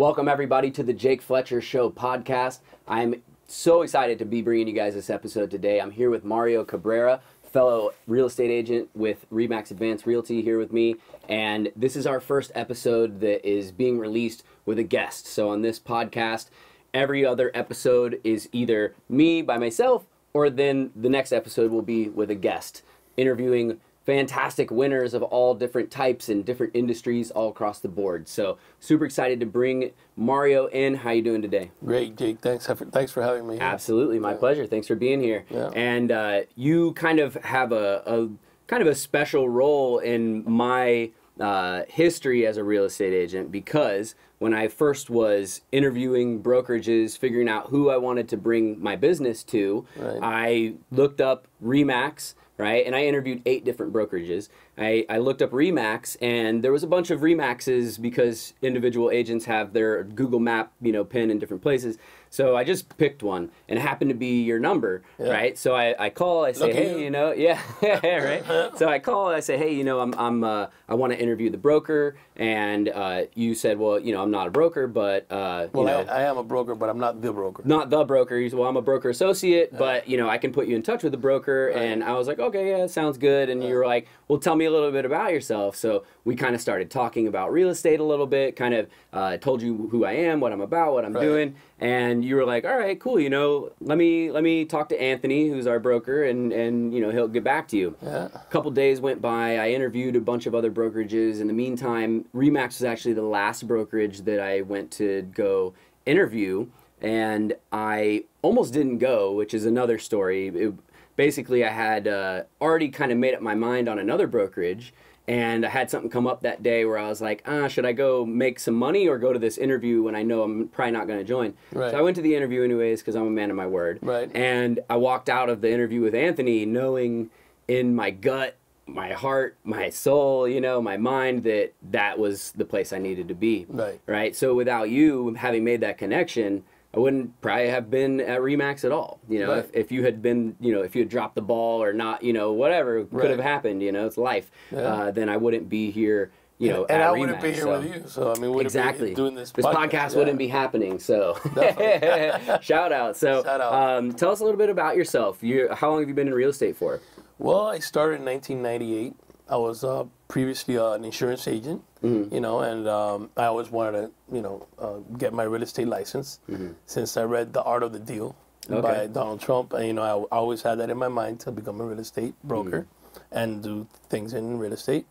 Welcome, everybody, to the Jake Fletcher Show podcast. I'm so excited to be bringing you guys this episode today. I'm here with Mario Cabrera, fellow real estate agent with RE/MAX Advanced Realty, here with me. And this is our first episode that is being released with a guest. So, on this podcast, every other episode is either me by myself or then the next episode will be with a guest interviewing fantastic winners of all different types and different industries all across the board. So super excited to bring Mario in. How you doing today? Great, Jake. Thanks. For, thanks for having me. Here. Absolutely, my yeah. pleasure. Thanks for being here. Yeah. And uh, you kind of have a, a, kind of a special role in my uh, history as a real estate agent because when I first was interviewing brokerages, figuring out who I wanted to bring my business to, right. I looked up RE/MAX right? And I interviewed eight different brokerages. I, I looked up RE/MAX, and there was a bunch of Remaxes because individual agents have their Google Map, you know, pin in different places. So I just picked one, and it happened to be your number, yeah. right? So I, I call, I say, Look hey, you. you. know, yeah, right. so I call, I say, hey, you know, I'm, I'm uh, I want to interview the broker, and uh, you said, well, you know, I'm not a broker, but uh, well, you know, I, I, am a broker, but I'm not the broker. Not the broker. You said, well, I'm a broker associate, yeah. but you know, I can put you in touch with the broker, right. and I was like, okay, yeah, sounds good. And you were like, well, tell me a little bit about yourself. So we kind of started talking about real estate a little bit, kind of uh, told you who I am, what I'm about, what I'm right. doing, and you were like, all right, cool. You know, let me let me talk to Anthony, who's our broker, and and you know he'll get back to you. Yeah. A couple days went by. I interviewed a bunch of other brokerages. In the meantime, RE/MAX was actually the last brokerage that I went to go interview, and I almost didn't go, which is another story. It, basically, I had uh, already kind of made up my mind on another brokerage and I had something come up that day where I was like, ah, should I go make some money or go to this interview when I know I'm probably not going to join? Right. So I went to the interview anyways because I'm a man of my word. Right. And I walked out of the interview with Anthony knowing in my gut, my heart, my soul, you know, my mind that that was the place I needed to be. Right. Right. So without you having made that connection, I wouldn't probably have been at RE/MAX at all. You know, right. if, if you had been, you know, if you had dropped the ball or not, you know, whatever could right. have happened, you know, it's life. Yeah. Uh, then I wouldn't be here, you know, and, I RE/MAX, wouldn't be here so. with you. So I mean, exactly be doing this. This podcast, podcast yeah. wouldn't be happening. So shout out. So Shout out. Um, tell us a little bit about yourself. You, how long have you been in real estate for? Well, I started in 1998. I was uh, previously uh, an insurance agent, Mhm. you know, and um, I always wanted to, you know, uh, get my real estate license Mhm. since I read The Art of the Deal Okay. by Donald Trump, and you know, I, I always had that in my mind to become a real estate broker Mm-hmm. and do things in real estate.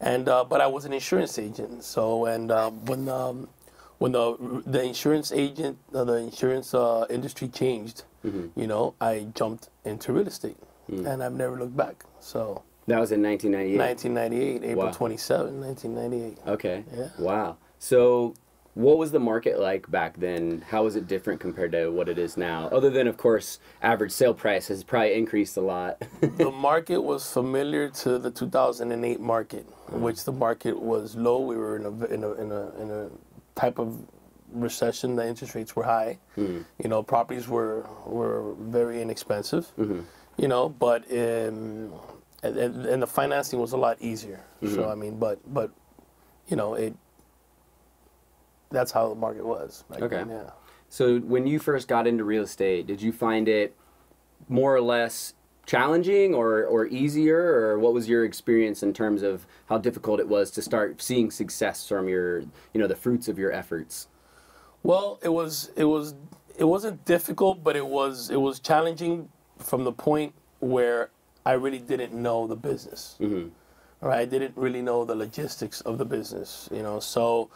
And uh, but I was an insurance agent, so and uh, when um, when the the insurance agent, uh, the insurance uh, industry changed, Mhm. you know, I jumped into real estate, Mm. and I've never looked back. So. That was in 1998. 1998, April Wow. 27, 1998. Okay. Yeah. Wow. So, what was the market like back then? How was it different compared to what it is now? Other than, of course, average sale price has probably increased a lot. the market was familiar to the 2008 market, which the market was low. We were in a in a in a, in a type of recession. The interest rates were high. Hmm. You know, properties were were very inexpensive. Mhm. You know, but um, and, and the financing was a lot easier. So I mean, but but you know it. That's how the market was. Okay. yeah. So, when you first got into real estate, did you find it more or less challenging or, or easier? Or what was your experience in terms of how difficult it was to start seeing success from your, you know, the fruits of your efforts? Well, it was it was it wasn't difficult, but it was it was challenging from the point where I really didn't know the business. hmm Right, I didn't really know the logistics of the business. You know, so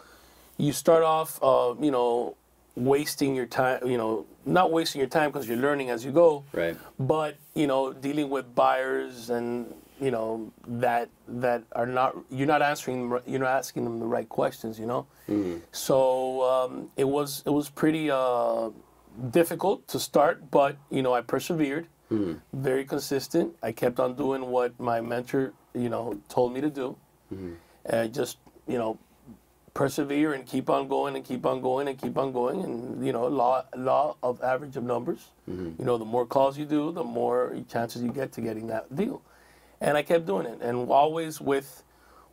you start off, uh, you know, wasting your time. You know, not wasting your time because you're learning as you go. Right. But you know, dealing with buyers and you know that that are not you're not answering them- you're not asking them the right questions. You know, Mhm. so um, it was it was pretty uh, difficult to start, but you know I persevered, Mhm. very consistent. I kept on doing what my mentor you know told me to do, Mhm. and just you know persevere and keep on going and keep on going and keep on going and you know law law of average of numbers Mhm. you know the more calls you do the more chances you get to getting that deal and i kept doing it and always with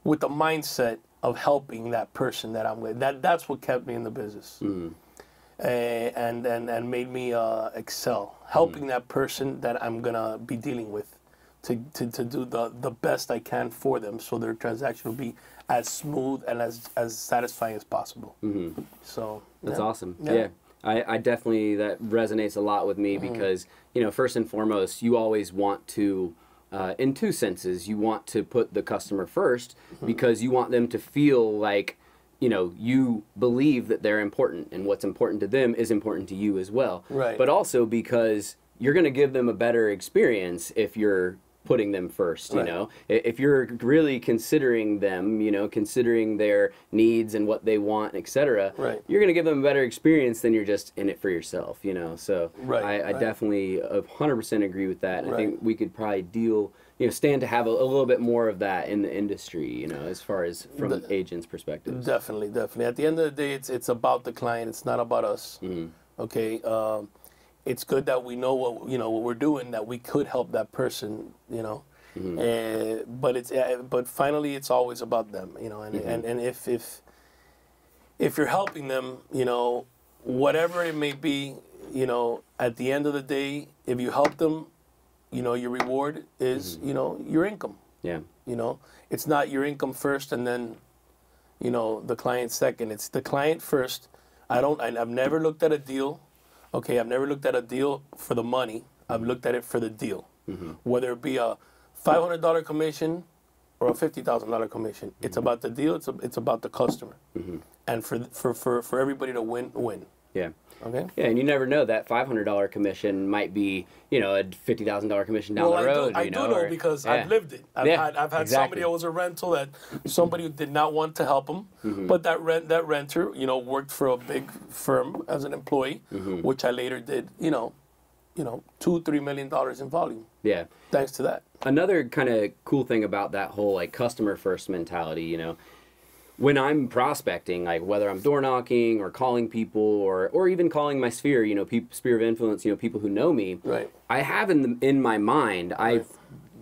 with the mindset of helping that person that I'm with. That that's what kept me in the business, uh, and and and made me uh, excel, helping that person that I'm gonna be dealing with, to, to, to do the the best I can for them, so their transaction will be as smooth and as as satisfying as possible. Mm-hmm. So That's yeah. awesome. Yeah. I, I definitely that resonates a lot with me because you know first and foremost you always want to uh, in two senses you want to put the customer 1st because you want them to feel like you know you believe that they're important and what's important to them is important to you as well Right. but also because you're going to give them a better experience if you're putting them first you Right. know if you're really considering them you know considering their needs and what they want etc Right. you're going to give them a better experience than you're just in it for yourself you know so Right, I, I right. definitely uh, a 100% agree with that i think we could probably deal you know stand to have a, a little bit more of that in the industry you know as far as from The- agents perspective Definitely, definitely. At the end of the day, it's it's about the client. It's not about us. Mm-hmm. Okay. Um, it's good that we know what you know what we're doing. That we could help that person. You know. Mm-hmm. Uh, but it's uh, but finally, it's always about them. You know. And Mm-hmm. and, and if if if you're helping them, you know, whatever it may be, you know, at the end of the day, if you help them, you know, your reward is Mm-hmm. you know your income. yeah You know, it's not your income first and then, you know, the client second. It's the client first. I don't. I, I've never looked at a deal. Okay, I've never looked at a deal for the money. I've looked at it for the deal, mm-hmm. whether it be a five hundred dollar commission or a fifty thousand dollar commission. It's mm-hmm. about the deal. It's a, it's about the customer, mm-hmm. and for for for for everybody to win win. Yeah Okay. yeah and you never know that $500 commission might be you know a $50000 commission down well, the road I do, I you do know, know or- because yeah. I've lived it. I've Yeah, had I've had exactly. somebody that was a rental that somebody did not want to help them, Mm-hmm. but that rent that renter, you know, worked for a big firm as an employee, Mm-hmm. which I later did, you know, you know, two three million dollars in volume yeah thanks to that. another kind of cool thing about that whole like customer first mentality, you know, when I'm prospecting, like whether I'm door knocking or calling people or or even calling my sphere, you know, peop sphere of influence, you know, people who know me, Right. I have in the, in my mind, I,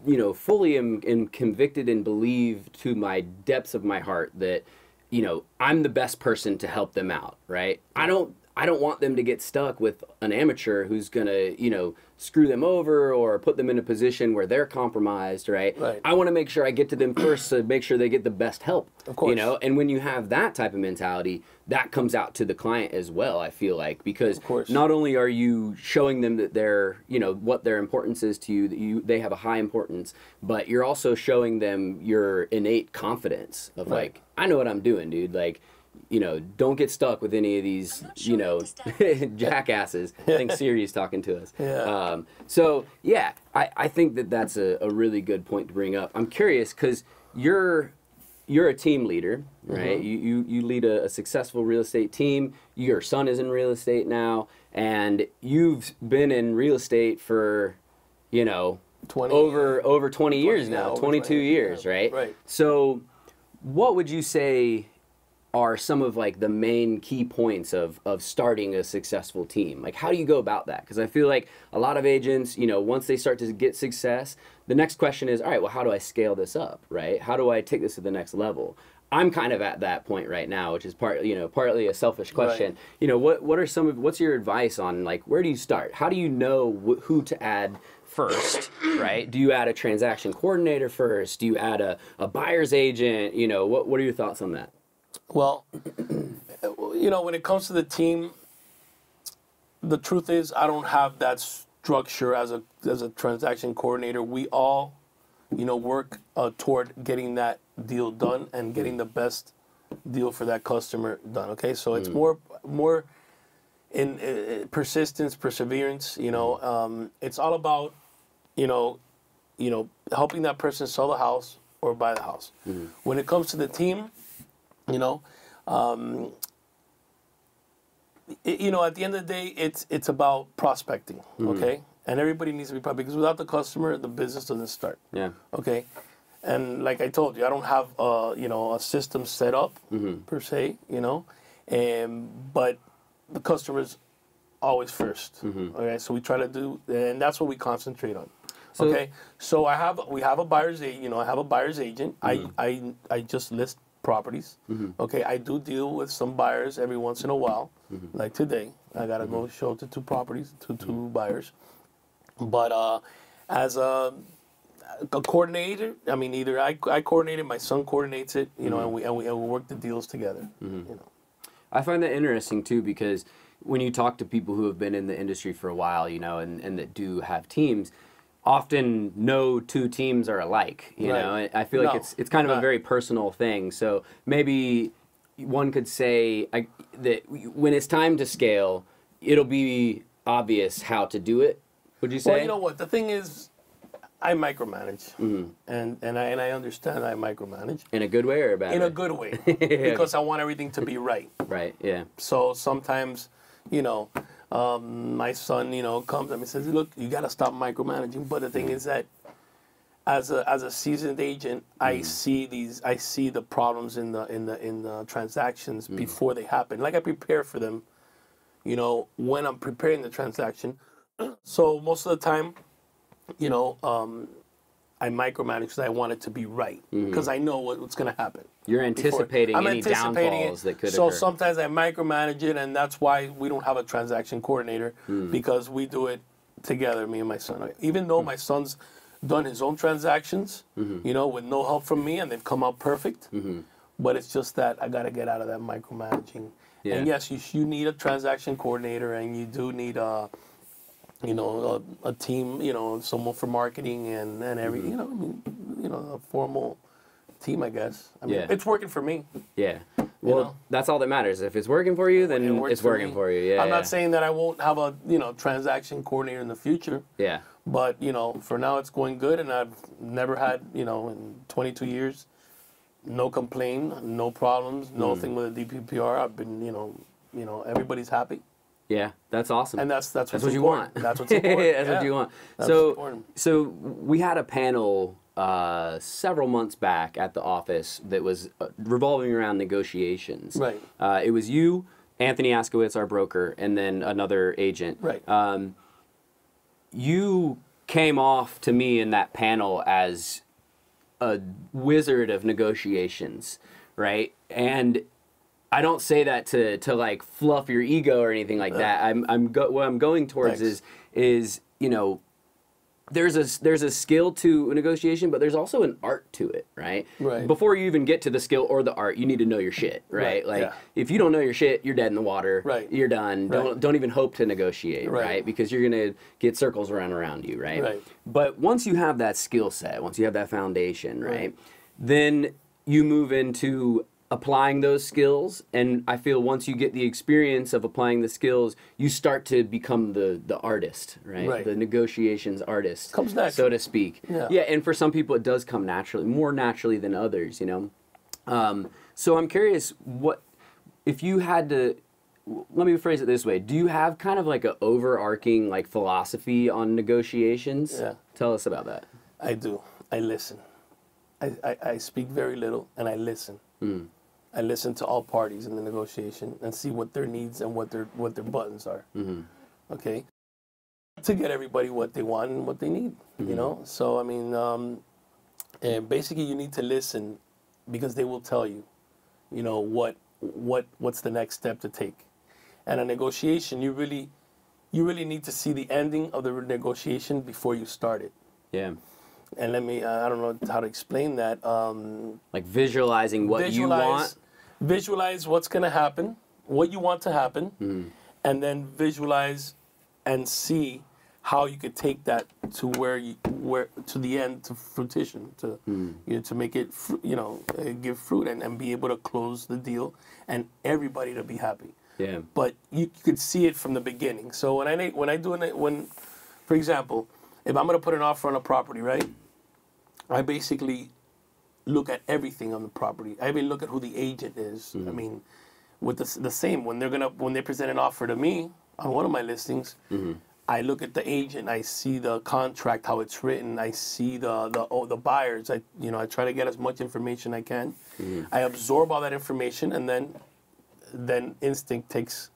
you know, fully am, am convicted and believe to my depths of my heart that, you know, I'm the best person to help them out, right? I don't I don't want them to get stuck with an amateur who's gonna, you know, screw them over or put them in a position where they're compromised, right? Right. I want to make sure I get to them first to make sure they get the best help. Of course. You know, and when you have that type of mentality, that comes out to the client as well, I feel like, because course. not only are you showing them that they're, you know, what their importance is to you, that you they have a high importance, but you're also showing them your innate confidence of Right. like, I know what I'm doing, dude. Like, you know, don't get stuck with any of these, you know, jackasses. I think Siri's talking to us. Yeah. Um, so yeah, I, I think that that's a, a really good point to bring up. I'm curious because you're you're a team leader, right? Mm-hmm. You, you you lead a, a successful real estate team. Your son is in real estate now, and you've been in real estate for, you know, 20 over over 20 years yeah, now, over 22 20, years, yeah, right? right. So, what would you say are some of like the main key points of of starting a successful team? Like how do you go about that? Because I feel like a lot of agents, you know, once they start to get success, the next question is, all right, well, how do I scale this up, right? How do I take this to the next level? I'm kind of at that point right now, which is part, you know, partly a selfish question. Right. You know, what what are some of what's your advice on like where do you start? How do you know wh- who to add first, right? Do you add a transaction coordinator first? Do you add a, a buyer's agent? You know, what what are your thoughts on that? Well, you know, when it comes to the team, the truth is I don't have that structure as a as a transaction coordinator. We all, you know, work uh, toward getting that deal done and getting the best deal for that customer done. Okay, so it's more more in uh, persistence, perseverance. You know, um, it's all about you know, you know, helping that person sell the house or buy the house. When it comes to the team, you know, um, i- you know, at the end of the day, it's it's about prospecting. Okay, and everybody needs to be prospecting because without the customer, the business doesn't start. Yeah. Okay, and like I told you, I don't have uh, you know a system set up Mm-hmm. per se. You know, and but the customer's always 1st Mm-hmm. Okay, so we try to do, and that's what we concentrate on. So- okay, so I have we have a buyer's agent. You know, I have a buyer's agent. Mm-hmm. I I I just list properties. Mm-hmm. Okay, I do deal with some buyers every once in a while. Mm-hmm. Like today, I gotta go mm-hmm. show to two properties, to two buyers. But uh, as a, a coordinator, I mean, either I, I coordinate it, my son coordinates it, you know, and we and we, and we work the deals together. You know. I find that interesting too because when you talk to people who have been in the industry for a while, you know, and, and that do have teams, often no two teams are alike. You Right. know, I feel like No, it's it's kind of a very personal thing. So maybe one could say I, that when it's time to scale, it'll be obvious how to do it. Would you say? Well, you know what? The thing is, I micromanage, Mm-hmm. and and I and I understand I micromanage in a good way or a bad in way? a good way because I want everything to be right. right. Yeah. So sometimes, you know, um, my son, you know, comes to me and says, "Look, you got to stop micromanaging." But the thing is that, as a as a seasoned agent, I see these, I see the problems in the in the in the transactions before they happen. Like I prepare for them, you know, when I'm preparing the transaction. so most of the time, you know, um, I micromanage because I want it to be right because I know what, what's going to happen You're anticipating I'm any anticipating it. downfalls that could so occur. sometimes I micromanage it, and that's why we don't have a transaction coordinator Hmm. because we do it together, me and my son. Even though my son's done his own transactions, Mm-hmm. you know, with no help from me, and they've come out perfect. But it's just that I got to get out of that micromanaging. Yeah. And yes, you you need a transaction coordinator, and you do need a you know, a, a team, you know, someone for marketing and, and every, Mm-hmm. you know, I mean, you know, a formal team, I guess. I mean, Yeah. it's working for me. Yeah. Well, know? that's all that matters. If it's working for you, then It it's working me. for you. Yeah. I'm yeah. not saying that I won't have a, you know, transaction coordinator in the future, Yeah. but, you know, for now it's going good and I've never had, you know, in 22 years, no complaint, no problems, Mm. nothing with the DBPR. I've been, you know, you know, everybody's happy. Yeah. That's awesome. And that's that's That's what you want. That's what's important. That's what you want. That's so, so we had a panel uh, several months back at the office that was uh, revolving around negotiations. Right. Uh, it was you, Anthony Askowitz, our broker, and then another agent. Right. Um, you came off to me in that panel as a wizard of negotiations, right? And I don't say that to to like fluff your ego or anything like uh. that. I'm I'm go, what I'm going towards Thanks. is is you know there's a there's a skill to negotiation, but there's also an art to it, right? Right. Before you even get to the skill or the art, you need to know your shit, right? Right, Like yeah. if you don't know your shit, you're dead in the water. Right. You're done. Right. Don't don't even hope to negotiate, right? Right. Because you're gonna get circles around around you, right? Right. But once you have that skill set, once you have that foundation, right, then you move into applying those skills and i feel once you get the experience of applying the skills you start to become the the artist right, Right. the negotiations artist Comes natural. so to speak Yeah. yeah and for some people it does come naturally more naturally than others you know um, so i'm curious what if you had to let me phrase it this way do you have kind of like an overarching like philosophy on negotiations Yeah. tell us about that I do. I listen. I, I, I speak very little and I listen. I listen to all parties in the negotiation and see what their needs and what their what their buttons are. Okay, to get everybody what they want and what they need. You know. So I mean, um, and basically, you need to listen because they will tell you. You know what what what's the next step to take, and a negotiation you really you really need to see the ending of the negotiation before you start it yeah and let me uh, i don't know how to explain that um, like visualizing what you want visualize what's going to happen what you want to happen Mm-hmm. and then visualize and see how you could take that to where you where to the end to fruition to Mm. you know, to make it you know uh, give fruit and, and be able to close the deal and everybody to be happy yeah but you, you could see it from the beginning. So when I when I do it when, for example, if I'm gonna put an offer on a property, right? I basically look at everything on the property. I even look at who the agent is. I mm-hmm. mean, with the, the same when they're gonna when they present an offer to me on one of my listings. Mm-hmm. I look at the agent. I see the contract, how it's written. I see the the oh, the buyers. I you know I try to get as much information I can. Mm-hmm. I absorb all that information, and then then instinct takes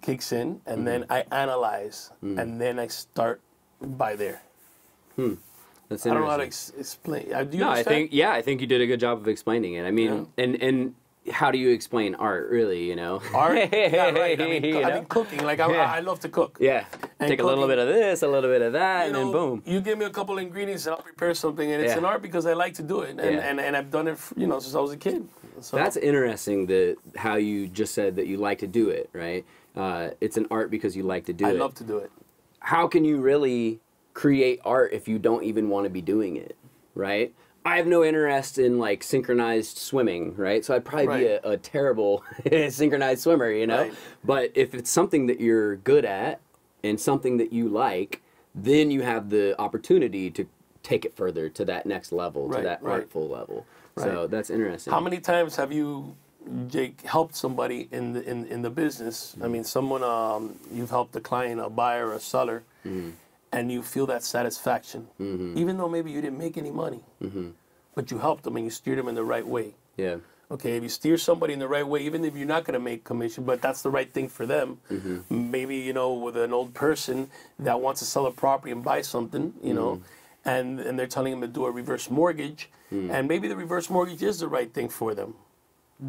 kicks in and then I analyze and then I start by there. Hmm. That's I don't know how to ex- explain. Uh, No, I think yeah, I think you did a good job of explaining it. I mean, and and how do you explain art, really? You know, art. yeah, right. I mean, I mean cooking. Like I, Yeah. I love to cook. yeah. And Take a little bit of this, a little bit of that, and know, then boom. You give me a couple ingredients and I'll prepare something, and it's Yeah. an art because I like to do it, and, Yeah. and, and I've done it, you know, since I was a kid. So That's interesting. That how you just said that you like to do it, right? Uh, it's an art because you like to do I it. I love to do it. how can you really create art if you don't even want to be doing it, right? I have no interest in like synchronized swimming, right? So I'd probably be a, a terrible synchronized swimmer, you know? Right. But if it's something that you're good at and something that you like, then you have the opportunity to take it further to that next level, to that right. artful level. So that's interesting. How many times have you, Jake, helped somebody in the in, in the business? I mean, someone um, you've helped a client, a buyer, a seller, Mm-hmm. And you feel that satisfaction, even though maybe you didn't make any money, Mm-hmm. but you helped them and you steered them in the right way. Yeah. Okay, if you steer somebody in the right way, even if you're not going to make commission, but that's the right thing for them. Mm-hmm. Maybe you know, with an old person that wants to sell a property and buy something, you know, Mm-hmm. and and they're telling him to do a reverse mortgage, Mm. and maybe the reverse mortgage is the right thing for them,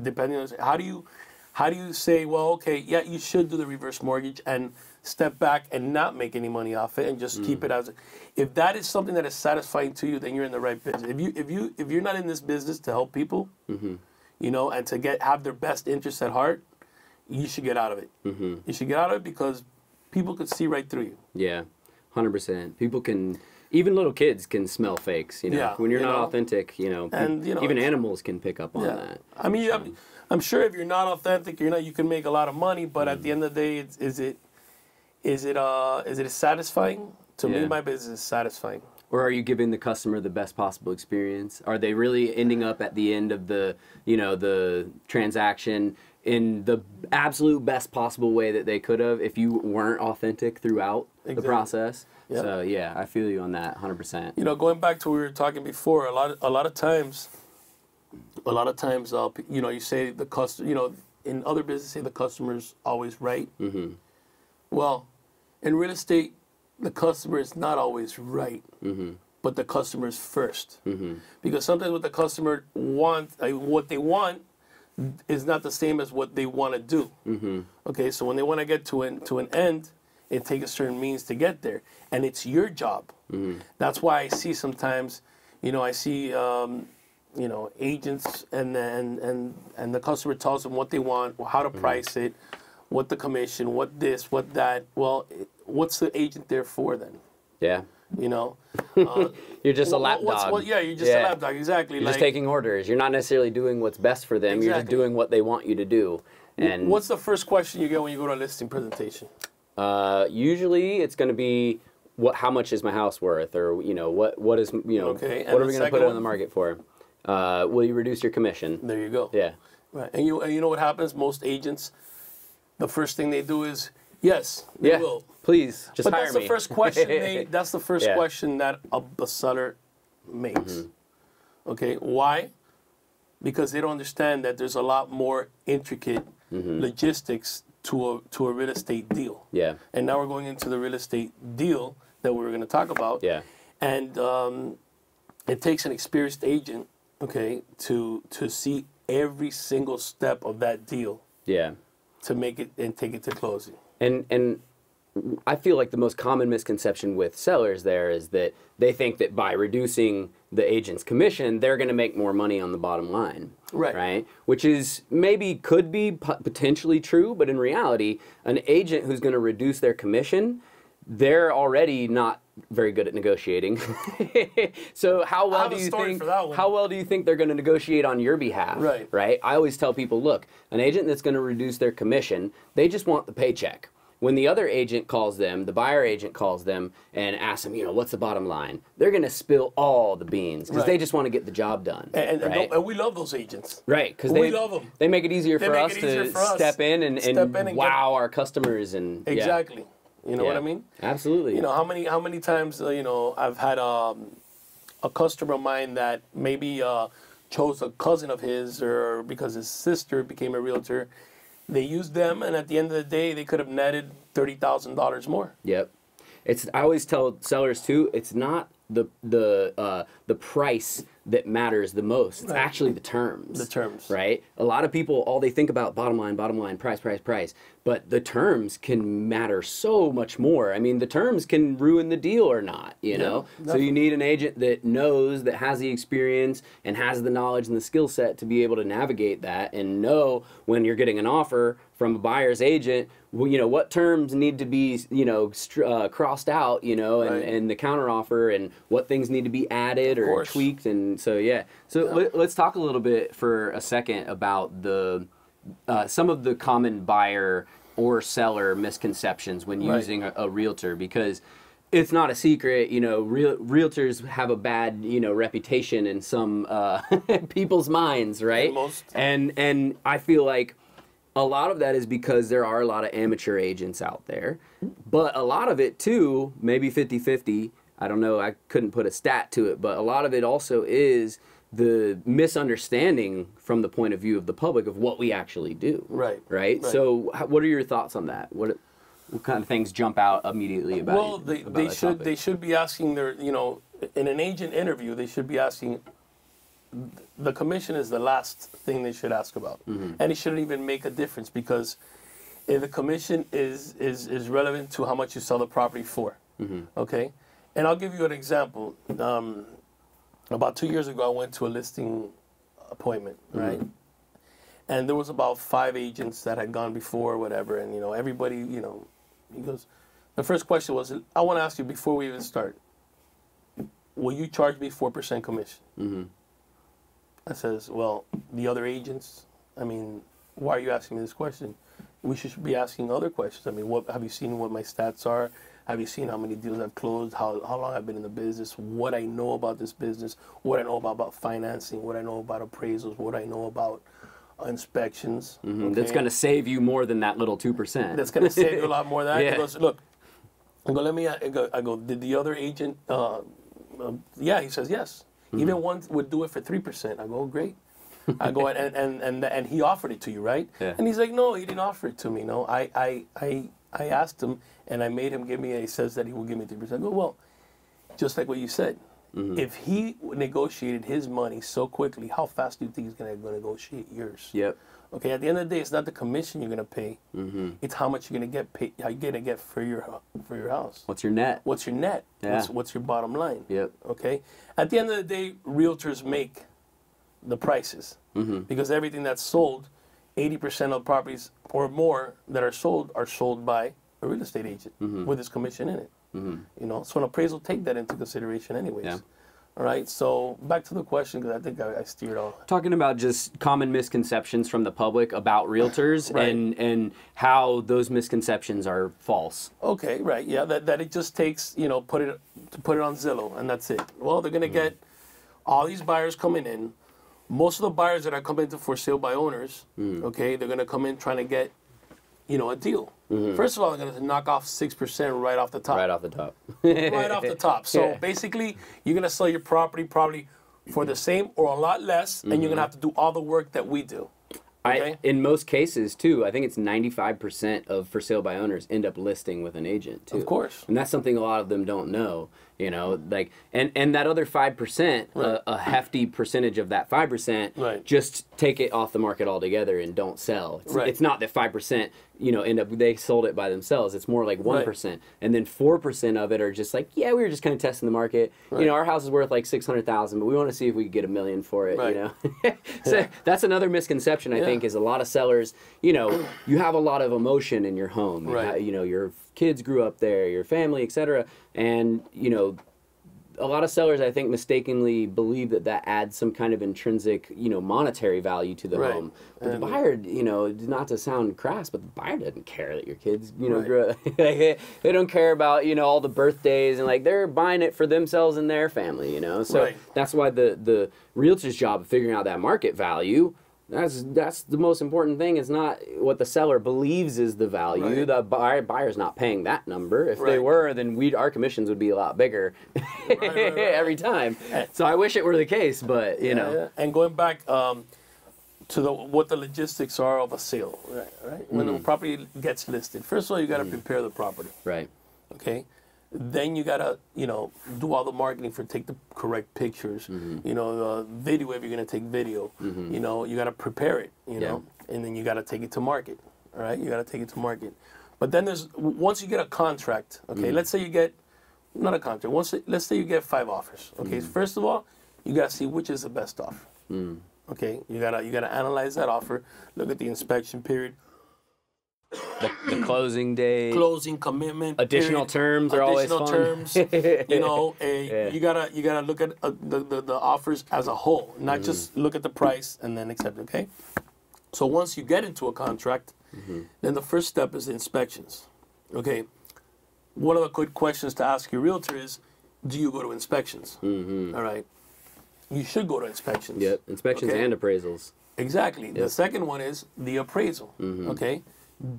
depending on how do you how do you say, well, okay, yeah, you should do the reverse mortgage and step back and not make any money off it and just Mm. keep it as if that is something that is satisfying to you, then you're in the right business. If you if you if you're not in this business to help people, you know, and to get have their best interests at heart, you should get out of it. Mm-hmm. You should get out of it because people could see right through you. Yeah, hundred percent. People can, even little kids can smell fakes. You know, Yeah, when you're you not know? authentic, you know, And, you know, even animals can pick up on that. I mean, I'm, I'm sure if you're not authentic, you're not. You can make a lot of money, but at the end of the day, it's, is it, is it, uh, is it satisfying? To Yeah. me, my business is satisfying. Or are you giving the customer the best possible experience? Are they really ending up at the end of the, you know, the transaction in the absolute best possible way that they could have if you weren't authentic throughout the process? Yep. So yeah, I feel you on that, hundred percent. You know, going back to what we were talking before, a lot, of, a lot of times, a lot of times, uh, you know, you say the customer, you know, in other businesses, say the customer's always right. Mm-hmm. Well, in real estate, the customer is not always right, but the customer is 1st Because sometimes what the customer wants, uh, what they want, is not the same as what they want to do. Okay, so when they want to get to an to an end, it takes a certain means to get there, and it's your job. That's why I see sometimes, you know, I see, um, you know, agents and and and and the customer tells them what they want, how to price it, what the commission, what this, what that. Well, it- what's the agent there for then? Yeah, You know, uh, you're just a what- lap what's- dog. what- yeah, you're just a lap dog. Exactly. You're like, just taking orders. You're not necessarily doing what's best for them. Exactly. You're just doing what they want you to do. And what's the first question you get when you go to a listing presentation? Uh, usually, it's going to be what, how much is my house worth, or you know, what, what is, you know, Okay, what are we going to put it on the market for? Uh, will you reduce your commission? There you go. Yeah, Right. And you and you know what happens? Most agents, the first thing they do is yes, they yeah. will. Please, just But hire that's me. the first question they that's the first Yeah. question that a, seller makes. Mm-hmm. Okay, why? Because they don't understand that there's a lot more intricate Mm-hmm. logistics to a to a real estate deal. yeah, And now we're going into the real estate deal that we were going to talk about. yeah, And um, it takes an experienced agent, okay, to to see every single step of that deal yeah. to make it and take it to closing. And and I feel like the most common misconception with sellers there is that they think that by reducing the agent's commission, they're going to make more money on the bottom line. Right. Right. Which is maybe could be potentially true, but in reality, an agent who's going to reduce their commission, they're already not very good at negotiating. so how well do you think for that one. how well do you think they're going to negotiate on your behalf? Right. Right. I always tell people, look, an agent that's going to reduce their commission, they just want the paycheck. When the other agent calls them, the buyer agent calls them and asks them, you know, what's the bottom line? They're going to spill all the beans because they just want to get the job done. And, and, right? and we love those agents. Right, because We they love. They make it easier for us it easier to for us. step in and, and, Step in and get- wow our customers and yeah. Exactly. You know what I mean? Absolutely. You know how many how many times uh, you know I've had um, a customer of mine that maybe uh, chose a cousin of his or because his sister became a realtor. They used them, and at the end of the day, they could have netted thirty thousand dollars more. Yep. It's I always tell sellers too, it's not the the uh, the price that matters the most. It's Right. actually the terms. The terms. right? A lot of people all they think about bottom line, bottom line, price, price, price. But the terms can matter so much more. I mean, the terms can ruin the deal or not. You know, so you need an agent that knows, that has the experience, and has the knowledge and the skill set to be able to navigate that and know when you're getting an offer from a buyer's agent. Well, you know what terms need to be, you know, str- uh, crossed out, you know, and, Right. and the counteroffer, and what things need to be added or course. tweaked, and so yeah. So Let, let's talk a little bit for a second about the uh, some of the common buyer or seller misconceptions when Right. using a, a realtor because it's not a secret, you know, real, realtors have a bad, you know, reputation in some uh, people's minds, right? most. And and I feel like a lot of that is because there are a lot of amateur agents out there. But a lot of it too, maybe 50-50, I don't know, I couldn't put a stat to it, but a lot of it also is the misunderstanding from the point of view of the public of what we actually do. Right. Right? Right. So what are your thoughts on that? What what kind of things jump out immediately about Well, they, about they should topic? they should be asking their you know in an agent interview they should be asking the commission is the last thing they should ask about Mm-hmm. and it shouldn't even make a difference because if the commission is is is relevant to how much you sell the property for Mm-hmm. okay and I'll give you an example um, about two years ago I went to a listing appointment right and there was about five agents that had gone before, whatever, and you know everybody, you know, he goes. The first question was, I want to ask you before we even start, will you charge me four percent commission? I says, well, the other agents. I mean, why are you asking me this question? We should be asking other questions. I mean, what have you seen? What my stats are? Have you seen how many deals I've closed? How how long I've been in the business? What I know about this business? What I know about, about financing? What I know about appraisals? What I know about inspections? Mm, That's okay? going to save you more than that little 2%. that's going to save you a lot more than that. Yeah. Goes, look, I go, let me, I go, I go did the other agent, uh, uh, yeah, he says, yes. Mm-hmm. Even one would do it for 3%. I go, oh, great. I go, and, and, and, and he offered it to you, right? Yeah. And he's like, no, he didn't offer it to me. No, I, I, I, I asked him and I made him give me, and he says that he will give me 3%. I go, well, just like what you said, Mm-hmm. if he negotiated his money so quickly, how fast do you think he's going to negotiate yours? Yep. Okay, at the end of the day, it's not the commission you're gonna pay. Mm-hmm. It's how much you're gonna get paid. How you're gonna get for your for your house. What's your net? What's your net? Yeah. What's, what's your bottom line? Yep. Okay. At the end of the day, realtors make the prices Mm-hmm. because everything that's sold, eighty percent of properties or more that are sold are sold by a real estate agent Mm-hmm. with his commission in it. You know, so an appraisal take that into consideration, anyways. Yeah. All right. So back to the question because I think I, I steered off. talking about just common misconceptions from the public about realtors Right. and and how those misconceptions are false. Okay, right. Yeah, that, that it just takes, you know, put it to put it on Zillow and that's it. Well, they're going to mm-hmm. get all these buyers coming in. Most of the buyers that are coming to for sale by owners, mm. okay, they're going to come in trying to get, you know, a deal. Mm-hmm. First of all, they're going to knock off 6% right off the top. Right off the top. right off the top. So Yeah. basically, you're going to sell your property probably for the same or a lot less, and you're going to mm-hmm. have to do all the work that we do. I, in most cases too, I think it's 95% of for sale by owners end up listing with an agent too. Of course. And that's something a lot of them don't know, you know, like and and that other 5%, a, a hefty percentage of that 5% Right. just take it off the market altogether and don't sell. It's, Right. it's not that 5%, you know, end up they sold it by themselves. It's more like 1%. And then 4% of it are just like, yeah, we were just kind of testing the market. You know, our house is worth like 600,000, but we want to see if we could get a million for it, Right. you know. so that's another misconception I Yeah. think is a lot of sellers, you know, you have a lot of emotion in your home. You, Right. you know, your kids grew up there, your family, etc. And, you know, a lot of sellers I think mistakenly believe that that adds some kind of intrinsic, you know, monetary value to the Right. home. But the buyer, you know, not to sound crass, but the buyer doesn't care that your kids, you know, Right. grow. they they don't care about you know all the birthdays and like they're buying it for themselves and their family, you know. So Right. that's why the the realtor's job of figuring out that market value. That's that's the most important thing. Is not what the seller believes is the value. Right. The buyer buyer's not paying that number. If they were, then we our commissions would be a lot bigger right, right. every time. So I wish it were the case, but you know, Yeah, And going back um, to the what the logistics are of a sale, right? right? When Mm. the property gets listed, first of all, you got to prepare the property. right. Okay. Then you gotta you know do all the marketing for take the correct pictures. Mm-hmm. You know, the video if you're gonna take video. You know, you gotta prepare it. You Yeah. know, and then you gotta take it to market. All right, you gotta take it to market. But then there's once you get a contract. Okay, Mm-hmm. let's say you get not a contract. Once let's say you get five offers. Okay, Mm-hmm. first of all, you gotta see which is the best offer. Mm. Okay, you gotta you gotta analyze that offer. Look at the inspection period, The, the closing day, closing commitment. Additional period, terms are always additional fun. terms. you know, a, Yeah. you gotta you gotta look at uh, the, the the offers as a whole, not Mm-hmm. just look at the price and then accept. Okay, so once you get into a contract, Mm-hmm. then the first step is inspections. Okay, one of the good questions to ask your realtor is, do you go to inspections? Mm-hmm. All right, you should go to inspections. Yep. Inspections Okay. and appraisals. Exactly. The second one is the appraisal. Okay.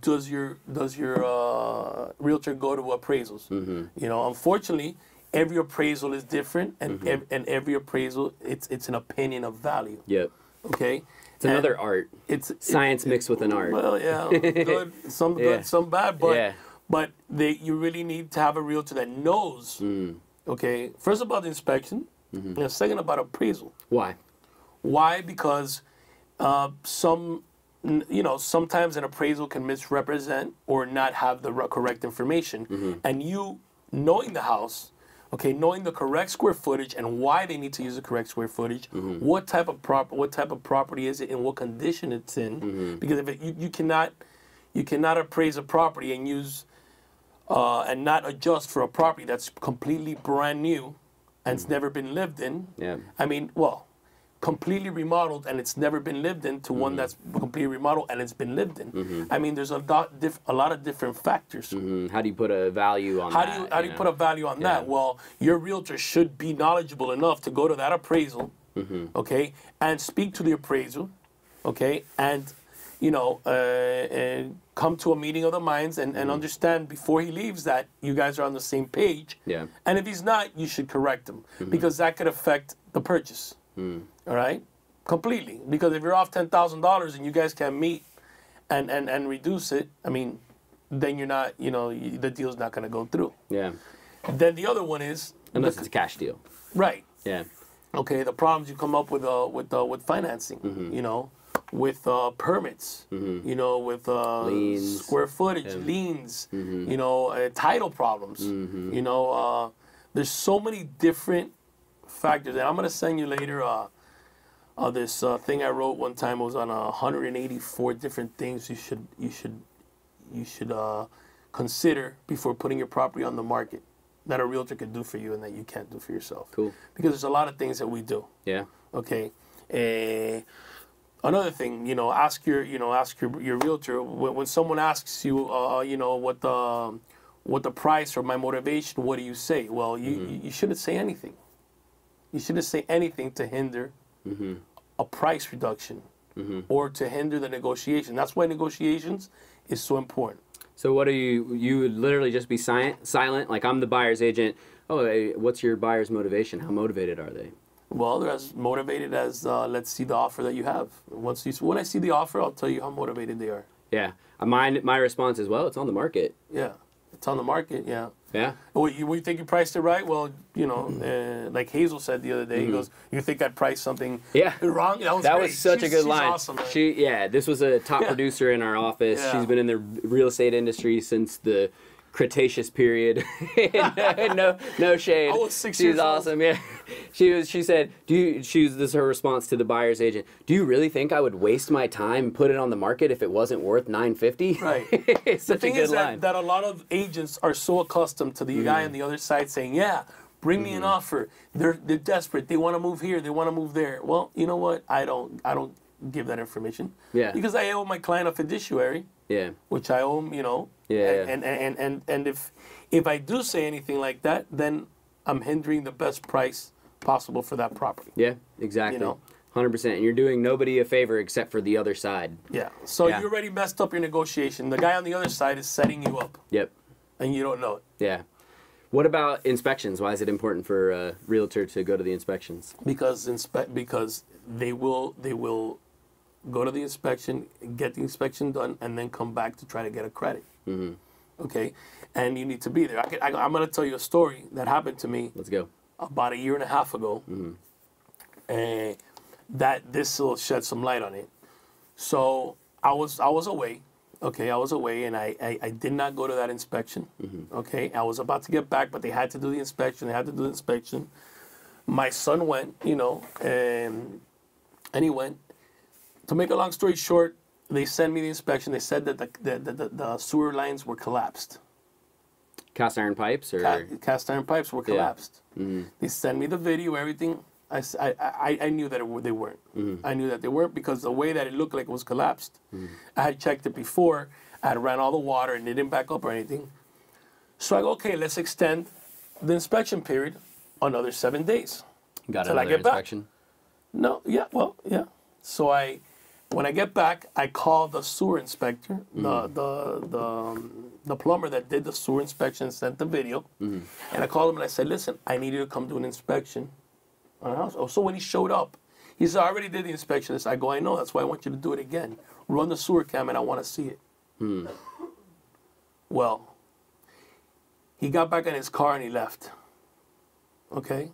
Does your does your uh, realtor go to appraisals? You know, unfortunately, every appraisal is different, and ev- and every appraisal it's it's an opinion of value. Yep. Okay. It's another art. It's it- Science mixed with an art. well, yeah, good, some Yeah. good, some bad, but Yeah. but they you really need to have a realtor that knows. Mm. Okay, first about the inspection, Mm-hmm. and second about appraisal. Why? Why? Because uh, some, you know, sometimes an appraisal can misrepresent or not have the correct information, Mm-hmm. and you knowing the house. Okay, knowing the correct square footage and why they need to use the correct square footage, Mm-hmm. what type of prop, what type of property is it, and what condition it's in. Mm-hmm. Because if it, you, you cannot, you cannot appraise a property and use, uh, and not adjust for a property that's completely brand new, and it's never been lived in. Yeah. I mean, well, completely remodeled and it's never been lived in to Mm-hmm. one that's completely remodeled and it's been lived in. I mean, there's a lot, diff- a lot of different factors. Mm, How do you put a value on How that? do you how do you know? put a value on that? Well, your realtor should be knowledgeable enough to go to that appraisal, Mm-hmm. okay, and speak to the appraisal, okay, and you know, uh, and come to a meeting of the minds and, Mm-hmm. and understand before he leaves that you guys are on the same page. Yeah. Mm-hmm. And if he's not, you should correct him because that could affect the purchase. Mm. All right, completely. Because if you're off ten thousand dollars and you guys can't meet and, and and reduce it, I mean, then you're not, you know, you, the deal's not going to go through. Yeah. Then the other one is Unless the- it's a cash deal. right. Yeah. Okay, the problems you come up with uh, with uh, with financing, Mm-hmm. you know, with uh, permits, you know, with uh, Liens. square footage, liens, you know, uh, title problems. You know, uh, there's so many different factors, and I'm gonna send you later. Uh, uh, this uh, thing I wrote one time It was on uh, 184 different things you should you should you should uh, consider before putting your property on the market that a realtor can do for you and that you can't do for yourself. Cool. Because there's a lot of things that we do. Yeah. Okay. Another thing, you know, ask your, you know, ask your your realtor when, when someone asks you, uh, you know, what the what the price or my motivation. What do you say? Well, you you, you shouldn't say anything. You shouldn't say anything to hinder a price reduction or to hinder the negotiation. That's why negotiations is so important. So what do you? You would literally just be silent. Silent. Like I'm the buyer's agent. Oh, hey, what's your buyer's motivation? How motivated are they? Well, they're as motivated as uh, let's see the offer that you have. Once you when I see the offer, I'll tell you how motivated they are. Yeah. Uh, My my response is well, it's on the market. Yeah, it's on the market. Yeah. Yeah. Well, you, you think you priced it right? Well, you know, uh, like Hazel said the other day, he goes, "You think I priced something Mm-hmm. Yeah. wrong?" That was That was such She's- a good line. Awesome. man. She yeah, this was a top Yeah. producer in our office. Yeah. She's been in the real estate industry since the Cretaceous period. Uh, no, no shade. I was six She's years old. awesome. Yeah, she was. She said, "Do you?" She was. This is her response to the buyer's agent. Do you really think I would waste my time and put it on the market if it wasn't worth nine fifty? Right. it's the such a good is that, line. that a lot of agents are so accustomed to the guy mm-hmm. on the other side saying, "Yeah, bring me an mm-hmm. offer." They're they're desperate. They want to move here. They want to move there. Well, you know what? I don't I don't give that information. Yeah. Because I owe my client a fiduciary. Yeah. which I own, you know. Yeah. And and, and, and and if if I do say anything like that, then I'm hindering the best price possible for that property. Yeah. Exactly. You know? Hundred percent. And you're doing nobody a favor except for the other side. Yeah. So Yeah. you already messed up your negotiation. The guy on the other side is setting you up, Yep. and you don't know it. Yeah. What about inspections? Why is it important for a realtor to go to the inspections? because inspe- because they will they will go to the inspection, get the inspection done, and then come back to try to get a credit. Mm-hmm. Okay, and you need to be there. I, I, I'm gonna tell you a story that happened to me Let's go. about a year and a half ago, mm-hmm. and that this will shed some light on it. So I was I was away, okay, I was away, and I I, I did not go to that inspection. Mm-hmm. Okay, I was about to get back, but they had to do the inspection. They had to do the inspection. My son went, you know, and and he went. To make a long story short, they sent me the inspection. They said that the the, the, the, sewer lines were collapsed. Cast iron pipes or Ca- cast iron pipes were Yeah. collapsed. Mm-hmm. They sent me the video, everything. I, I, I knew that it, they weren't. Mm-hmm. I knew that they weren't because the way that it looked like it was collapsed, mm-hmm. I had checked it before. I had ran all the water and it didn't back up or anything. So I go, okay, let's extend the inspection period another seven days. got till I another get back. inspection? No, yeah, well, yeah. So I, when I get back, I call the sewer inspector, the mm-hmm. the the, um, the plumber that did the sewer inspection, sent the video, mm-hmm. and I called him and I said, "Listen, I need you to come do an inspection on the house." Oh, so when he showed up, he said, "I already did the inspection." I go, "I know. That's why I want you to do it again. Run the sewer cam, and I want to see it." Hmm. Well, he got back in his car and he left. Okay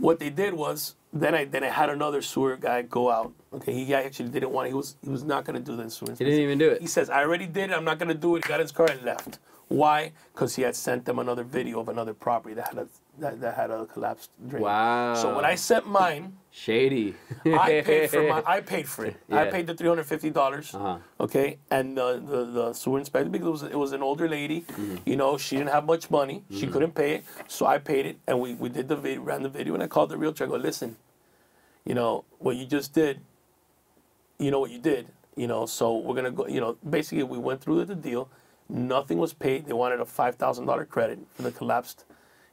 what they did was then I then I had another sewer guy go out. Okay, he actually didn't want. He was he was not going to do the sewer. He didn't even do it. He says I already did it. I'm not going to do it. He got in his car and left. Why? Because he had sent them another video of another property that had a that, that had a collapsed drain. Wow. So when I sent mine, Shady. I paid for my I paid for it. I paid the three hundred fifty dollars. Uh-huh. Okay, and the, the the sewer inspector because it was it was an older lady. Mm-hmm. You know, she didn't have much money. She couldn't pay it, so I paid it, and we we did the video, ran the video, and I called the realtor. I go, listen, you know what you just did. You know what you did. You know, so we're gonna go. You know, basically we went through the deal. Nothing was paid. They wanted a five thousand dollar credit for the collapsed,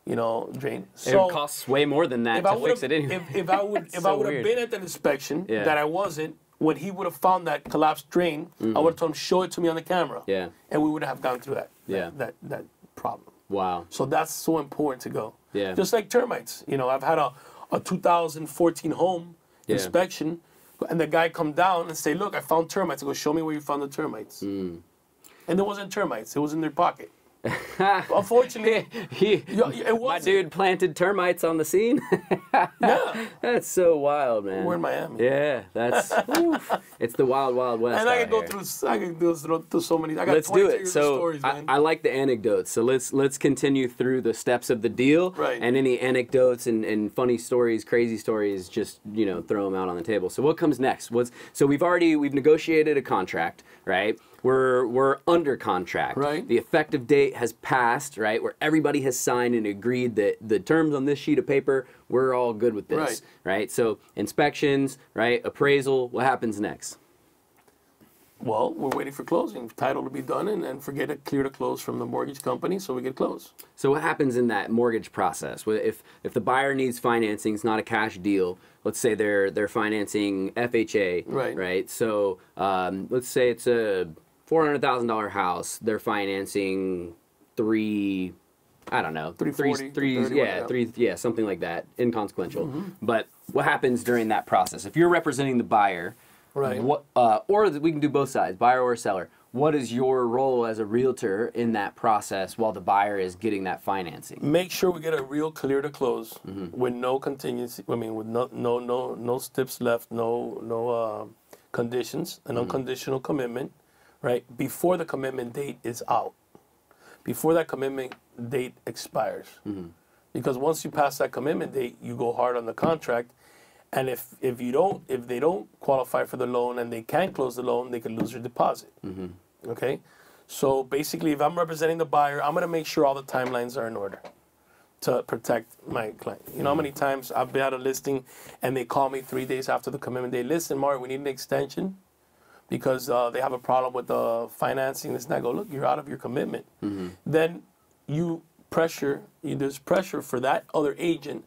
you know, drain. it So costs way more than that to fix it anyway. if, if I would, if I would have been at that inspection Yeah. that I wasn't, when he would have found that collapsed drain, I would have told him show it to me on the camera. Mm-hmm. Yeah. and we would have gone through that. that- Yeah. that that problem. wow. So that's so important to go. Yeah. Just like termites, you know, I've had a, a 2014 home Yeah. inspection, and the guy come down and say, "Look, I found termites." I go, "Show me where you found the termites." Hmm. And there wasn't termites; it was in their pocket. Unfortunately, he, it my dude planted termites on the scene. yeah, that's so wild, man. we're in Miami. Yeah, that's oof. it's the wild, wild west. And I can go here. through. I can go through, through so many. I got Let's do it. So stories, I. I like the anecdotes. So let's let's continue through the steps of the deal Right. and any anecdotes and, and funny stories, crazy stories. Just you know, throw them out on the table. So what comes next? What's so we've already we've negotiated a contract, right? We're we're under contract. Right. The effective date has passed, right? Where everybody has signed and agreed that the terms on this sheet of paper, we're all good with this, Right. right? So inspections, right? Appraisal. What happens next? well, we're waiting for closing, title to be done, and then forget it, clear to close from the mortgage company, so we get close. So what happens in that mortgage process? If if the buyer needs financing, it's not a cash deal. Let's say they're they're financing FHA, Right. Right. So um, let's say it's a four hundred thousand dollar house. They're financing three. I don't know, 340, three, yeah, three, yeah, something like that, inconsequential. Mm-hmm. But what happens during that process? If you're representing the buyer, Right. What, uh, or we can do both sides, buyer or seller. What is your role as a realtor in that process while the buyer is getting that financing? Make sure we get a real clear to close Mm-hmm. with no contingency. I mean, with no no no no steps left, no no uh, conditions, Mm-hmm. an unconditional commitment, right? Before the commitment date is out, before that commitment date expires, Mm-hmm. because once you pass that commitment date, you go hard on the contract. And if, if you don't, if they don't qualify for the loan and they can't close the loan, they could lose their deposit. Okay, so basically, if I'm representing the buyer, I'm gonna make sure all the timelines are in order to protect my client. You know how many times I've been at a listing and they call me three days after the commitment day. Listen, Mario, we need an extension because uh, they have a problem with the financing. This and I go, look, you're out of your commitment. Mm-hmm. Then you pressure. You, there's pressure for that other agent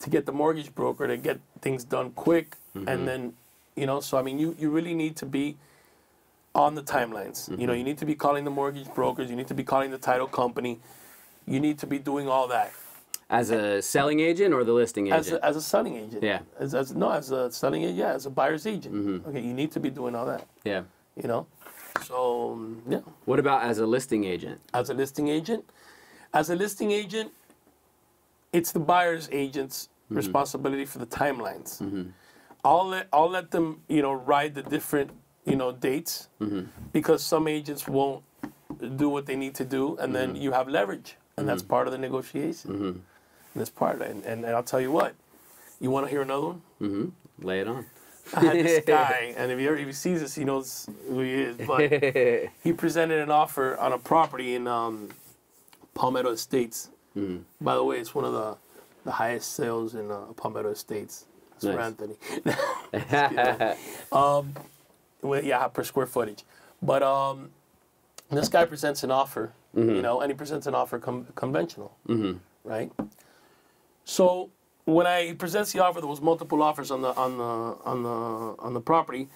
to get the mortgage broker to get things done quick, mm-hmm. and then you know. So I mean, you you really need to be on the timelines. You know, mm-hmm. you need to be calling the mortgage brokers. You need to be calling the title company. You need to be doing all that As a selling agent or the listing agent? as a, as a selling agent. Yeah. As, as no, as a selling agent. Yeah, as a buyer's agent. Mm-hmm. Okay, you need to be doing all that. yeah. You know. So yeah, What about as a listing agent? as a listing agent, as a listing agent, it's the buyer's agent's mm-hmm. responsibility for the timelines. Mm-hmm. I'll let I'll let them you know ride the different you know dates mm-hmm. because some agents won't do what they need to do, and then you have leverage, and that's part of the negotiation. And that's part it. And, and I'll tell you what, you want to hear another one? Lay it on. I had this guy, and if he, ever, if he sees this, he knows who he is. But he presented an offer on a property in um, Palmetto Estates. By the way, it's one of the, the highest sales in uh, Palmetto Estates. It's for Anthony. Um, well, yeah, per square footage. But um, this guy presents an offer, you know, and he presents an offer com- conventional, right? So when I he presents the offer, there was multiple offers on the on the on the on the property.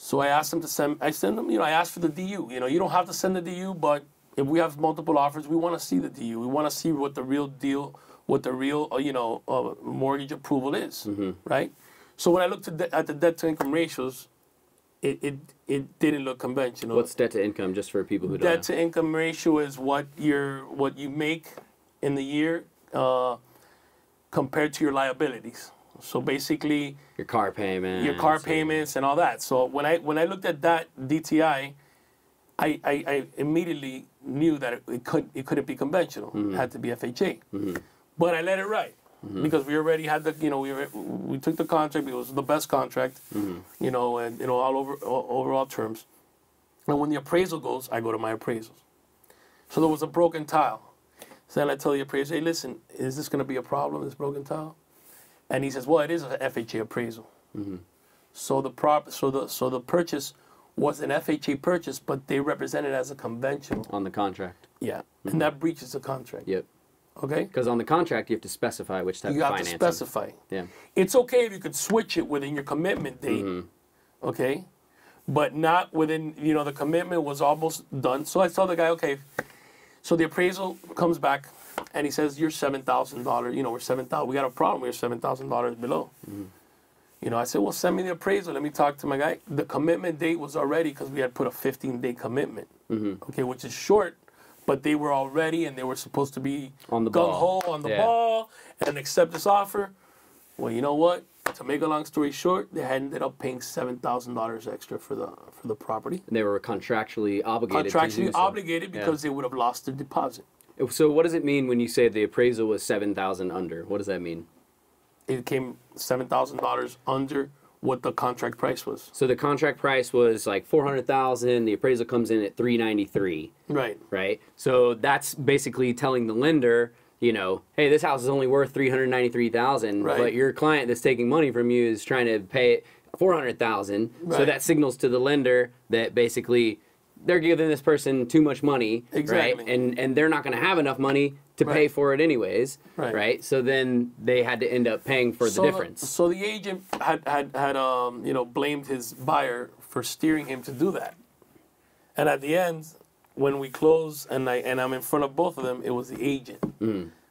So I asked them to send. I send them. You know, I asked for the DU. You know, you don't have to send the DU, but if we have multiple offers, we want to see the DU. We want to see what the real deal, what the real uh, you know uh, mortgage approval is, right? So when I looked at the, at the debt to income ratios, it, it it didn't look conventional. What's debt to income, just for people who don't debt to income ratio is what your what you make in the year uh, compared to your liabilities. So basically, Your car payment. your car payments and all that. So when I when I looked at that DTI, I, I, I immediately knew that it, it could it couldn't be conventional. It mm-hmm. had to be FHA. Mm-hmm. But I let it ride mm-hmm. because we already had the you know we were, we took the contract. It was the best contract, you know, and you know all over all, overall terms. And when the appraisal goes, I go to my appraisals. So there was a broken tile. So then I tell the appraiser, hey, listen, is this going to be a problem? This broken tile? And he says, well, it is a FHA appraisal. Mm-hmm. So the prop, so the so the purchase was an FHA purchase, but they represent it as a conventional. on the contract. Yeah, and mm-hmm. that breaches the contract. Yep. Okay, Because on the contract, you have to specify which type you of have to specify. Yeah. It's okay if you could switch it within your commitment date. Mm-hmm. Okay, but not within. You know, the commitment was almost done. So I tell the guy, okay. So the appraisal comes back, and he says, "You're seven thousand dollars. You know, we're seven thousand. We got a problem. We're seven thousand dollars below." Mm-hmm. You know, I said, "Well, send me the appraisal. Let me talk to my guy." The commitment date was already because we had put a 15 day commitment. Mm-hmm. Okay, which is short, but they were already and they were supposed to be On the gung ball. ho on the Yeah. ball and accept this offer. Well, you know what? To make a long story short, they had ended up paying seven thousand dollars extra for the for the property. And they were contractually obligated to Contractually do so. obligated because they would have lost their deposit. So what does it mean when you say the appraisal was seven thousand under? What does that mean? It came seven thousand dollars under what the contract price was. So the contract price was like four hundred thousand. The appraisal comes in at three ninety three. Right. right? So that's basically telling the lender, you know, hey, this house is only worth three hundred ninety-three thousand, Right. but your client that's taking money from you is trying to pay it four hundred thousand. So that signals to the lender that basically they're giving this person too much money, Exactly. right? And and they're not going to have enough money to pay for it anyways, Right. So then they had to end up paying for so the difference. so the agent had had had um you know blamed his buyer for steering him to do that, and at the end, when we close and I and I'm in front of both of them, it was the agent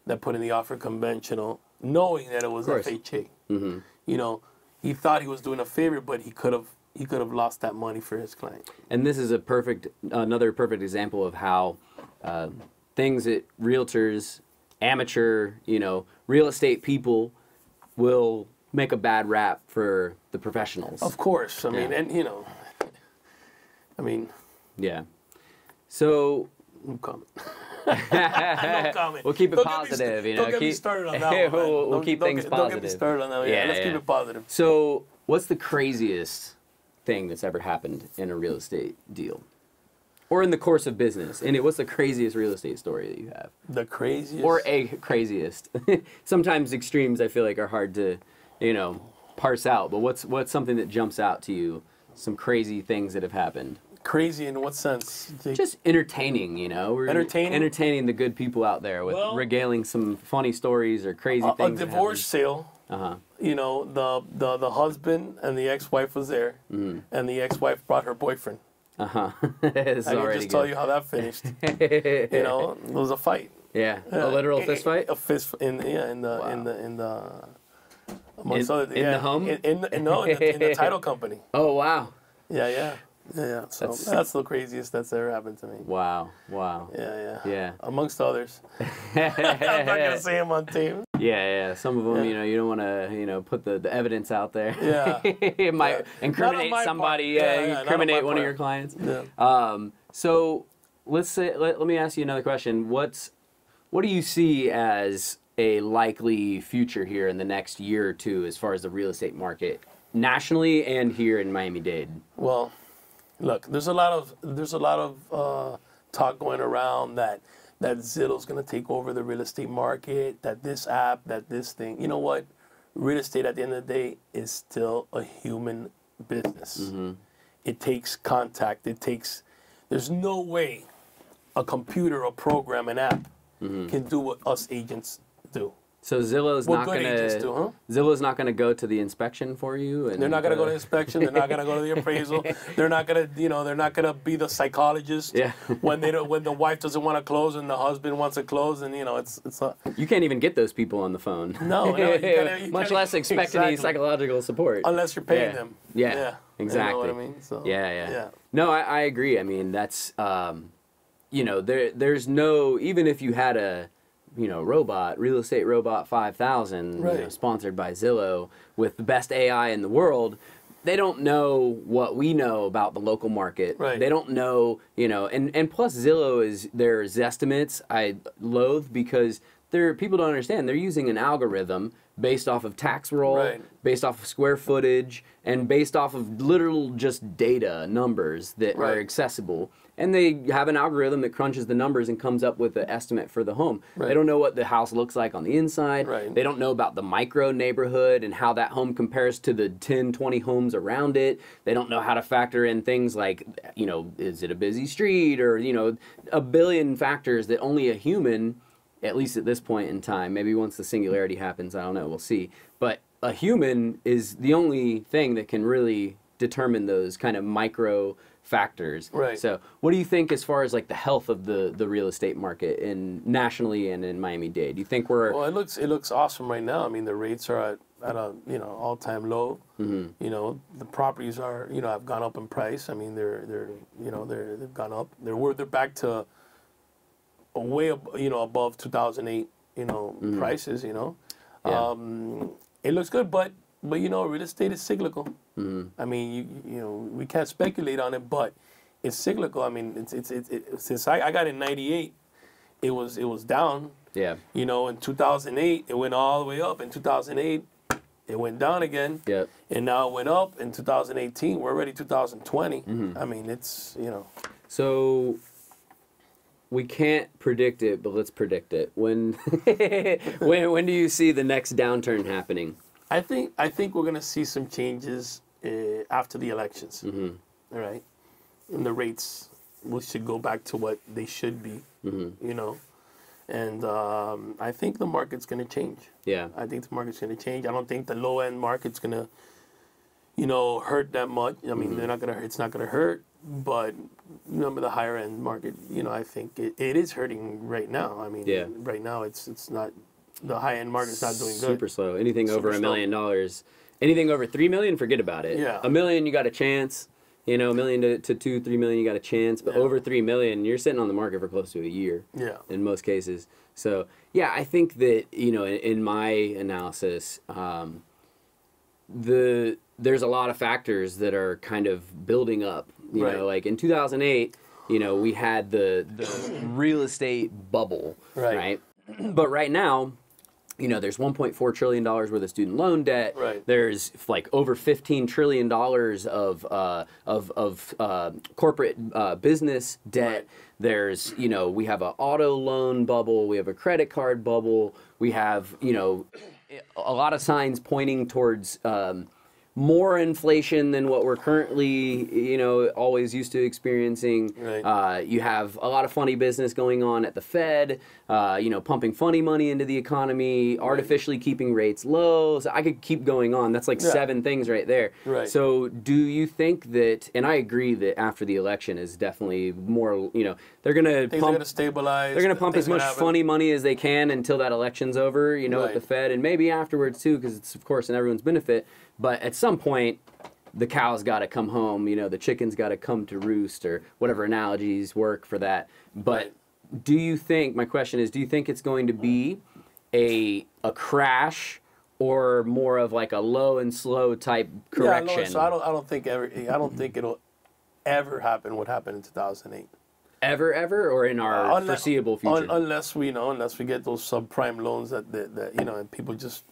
that put in the offer conventional, knowing that it was Mm. FHA. You know, he thought he was doing a favor, but he could have he could have lost that money for his client. And this is a perfect, another perfect example of how uh, things that realtors, amateur, you know, real estate people will make a bad rap for the professionals. Of course, I mean, Yeah. and you know, I mean, Yeah. So no comment. no comment. we'll keep it Don't get me positive, you know. Don't get me started on that one. we'll, we'll Don't- keep things get, positive. Don't get me started on that one. Yeah, Yeah, let's keep it positive. So, what's the craziest thing that's ever happened in a real estate deal, or in the course of business? And it, what's the craziest real estate story that you have? The craziest. or a craziest. Sometimes extremes I feel like are hard to, you know, parse out. But what's what's something that jumps out to you? Some crazy things that have happened. Crazy in what sense? Just entertaining, you know. We're Entertaining? entertaining the good people out there with Well- regaling some funny stories or crazy a, a things. divorce sale. Uh huh. You know, the, the the husband and the ex-wife was there, Mm-hmm. and the ex-wife brought her boyfriend. Uh huh. I can just tell you how that finished. you know, it was a fight. Yeah. A literal Uh, fist fight. A fist in yeah in the in the in the amongst In- other in yeah, the home? in, in, in no in the, in the title company. Oh wow. Yeah, yeah. Yeah, so That's- that's, the craziest that's ever happened to me. Wow. Wow. Yeah, yeah. Yeah. Amongst others. I'm not gonna say him on team. Yeah, yeah. Some of them, Yeah. you know, you don't want to, you know, put the, the evidence out there. Yeah. it might Yeah. incriminate on somebody, part. Yeah, yeah, on incriminate my one of your clients. Yeah. Um, so let's say, let, let me ask you another question. What's, what do you see as a likely future here in the next year or two as far as the real estate market nationally and here in Miami-Dade? Well, look, there's a lot of there's a lot of uh, talk going around that that Zillow's going to take over the real estate market. That this app, that this thing. You know what? Real estate at the end of the day is still a human business. It takes contact. It takes. There's no way a computer, a program, an app can do what us agents do. So Zillow's What not gonna agents do, huh? Zillow's not gonna go to the inspection for you. And They're not gonna go to uh, inspection. They're not gonna go to the appraisal. They're not gonna, you know, they're not gonna be the psychologist. Yeah. when they don't, when the wife doesn't want to close and the husband wants to close, and you know, it's it's a, You can't even get those people on the phone. No, no, you gotta- you much less expect any psychological support. unless you're paying Yeah. them. Yeah, yeah, exactly. You know what I mean? So, Yeah, yeah. yeah. No, I, I agree. I mean, that's um, you know, there there's no even if you had a you know robot, real estate robot five thousand, you know, sponsored by Zillow with the best AI in the world. They don't know what we know about the local market. Right. They don't know, you know, and, and plus Zillow is their estimates I loathe because they're people don't understand. They're using an algorithm based off of tax roll, Right. based off of square footage, and based off of literal just data numbers that are accessible. And they have an algorithm that crunches the numbers and comes up with an estimate for the home. They don't know what the house looks like on the inside. Right. They don't know about the micro neighborhood and how that home compares to the 10, 20 homes around it. They don't know how to factor in things like, you know, is it a busy street or, you know, a billion factors that only a human at least at this point in time. Maybe once the singularity happens, I don't know. We'll see. But a human is the only thing that can really determine those kind of micro factors. Right. So, what do you think as far as like the health of the the real estate market in nationally and in Miami Dade? Do you think we're Well, it looks it looks awesome right now. I mean, the rates are at, at a you know all time low. Mm-hmm. You know, the properties are you know have gone up in price. I mean, they're they're you know they're they've gone up. They're wor- they're back to a way ab- you know above 2008 you know prices. You know, Mm-hmm. Yeah. um, it looks good, but but you know, real estate is cyclical. Mm-hmm. I mean, you you know, we can't speculate on it, but it's cyclical. I mean, it's it's, it's it, since I, I got in '98, it was it was down. yeah You know, in 2008, it went all the way up. In 2008, it went down again. Yep. And now it went up in 2018. We're already 2020. Mm-hmm. I mean, it's, you know, So we can't predict it, but let's predict it. When when when do you see the next downturn happening? I think I think we're going to see some changes uh, after the elections. Mm-hmm. All right. And the rates we should go back to what they should be, Mm-hmm. you know. And um, I think the market's going to change. Yeah. I think the market's going to change. I don't think the low end market's going to, you know, hurt that much. I mean, they're not going to. It's not going to hurt. But remember the higher end market. You know, I think it, it is hurting right now. I mean, Yeah. right now it's it's not the high end market's not doing good. Super slow. Anything over Super a slow. million dollars, anything over three million, forget about it. Yeah. A million, you got a chance. You know, a million to, to two, three million, you got a chance. But Yeah. over three million, you're sitting on the market for close to a year. Yeah. in most cases. So yeah, I think that you know, in, in my analysis, um, the there's a lot of factors that are kind of building up. You Right. know, like in 2008, you know, we had the the real estate bubble, Right. But right now. You know, there's 1.4 trillion dollars worth of student loan debt. Right. There's like over 15 trillion dollars of uh, of of uh, corporate uh, business debt. Right. There's, you know, we have an auto loan bubble, we have a credit card bubble, we have, you know, a lot of signs pointing towards um, more inflation than what we're currently, you know, always used to experiencing. Right. Uh, you have a lot of funny business going on at the Fed, uh, you know, pumping funny money into the economy, artificially keeping rates low. So I could keep going on. That's like Yeah. seven things right there. Right. So do you think that, and I agree that after the election is definitely more, you know, they're going to Things are pump to stabilize. they're going to pump as much funny money as they can until that election's over, you know, Right. at the Fed, and maybe afterwards too, because it's of course in everyone's benefit. But at some point, the cow's got to come home, you know, the chicken's got to come to roost, or whatever analogies work for that. But do you think? My question is, do you think it's going to be a a crash? Or more of like a low and slow type correction. Yeah, no, so I don't. I don't think ever. I don't think it'll ever happen. What happened in 2008? ever, ever, or in our uh, Unle- foreseeable future? un- unless we you know, unless we get those subprime loans that, that that you know, and people just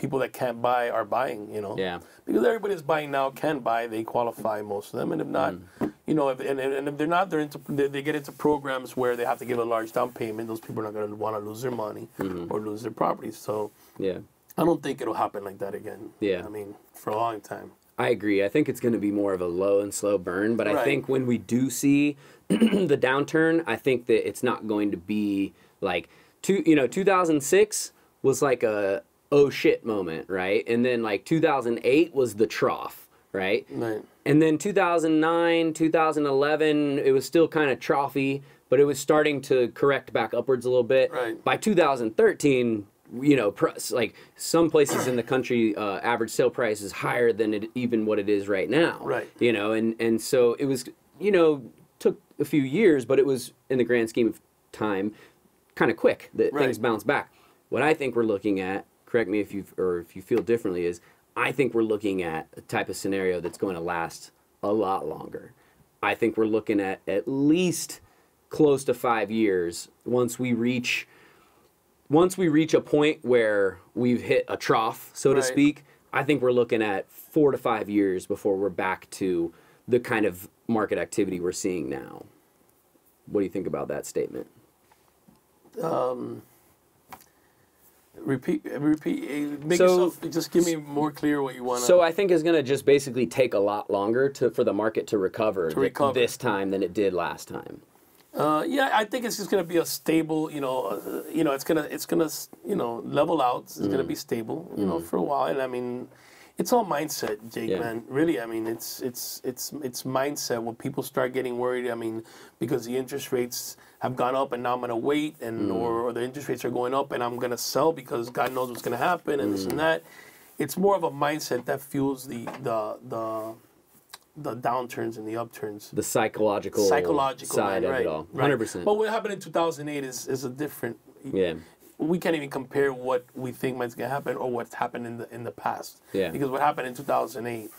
people that can't buy are buying. You know. yeah, Because everybody's buying now can buy. They qualify most of them, and if not, Mm. you know, if, and, and if they're not, they're into they, they get into programs where they have to give a large down payment. Those people are not going to want to lose their money Mm-hmm. or lose their property. So yeah. I don't think it'll happen like that again. Yeah. I mean, for a long time. I agree. I think it's going to be more of a low and slow burn, but I think when we do see the downturn, I think that it's not going to be like two, you know, 2006 was like a oh shit moment, right? And then like 2008 was the trough, right? Right. And then 2009, 2011, it was still kind of trophy, but it was starting to correct back upwards a little bit. Right. By 2013, you know, like some places in the country, uh, average sale price is higher than it, even what it is right now. Right. You know, and and so it was, you know, took a few years, but it was in the grand scheme of time, kind of quick that Right. things bounce back. What I think we're looking at, correct me if you or if you feel differently, is I think we're looking at a type of scenario that's going to last a lot longer. I think we're looking at at least close to five years once we reach once we reach a point where we've hit a trough, so to speak. I think we're looking at four to five years before we're back to the kind of market activity we're seeing now. What do you think about that statement? Um, Repeat. Repeat. eh, Make So- yourself. Just give me more clear what you want. So I think it's going to just basically take a lot longer to for the market to recover, thi- recover. this time than it did last time. Uh, yeah, I think it's just gonna be a stable, you know, uh, you know, it's gonna, it's gonna, you know, level out. It's Mm. gonna be stable, you know, for a while. And I mean, it's all mindset, Jake, Yeah. man. Really, I mean, it's, it's, it's, it's mindset. When people start getting worried, I mean, because the interest rates have gone up, and now I'm gonna wait, and Mm. or, or the interest rates are going up, and I'm gonna sell because God knows what's gonna happen, and this Mm. and that. It's more of a mindset that fuels the, the, the, the downturns and the upturns The psychological, psychological side man, of right, it all, right. hundred percent. But what happened in 2008 is, is a different. Yeah, We can't even compare what we think might gonna happen or what's happened in the in the past. Yeah. Because what happened in 2008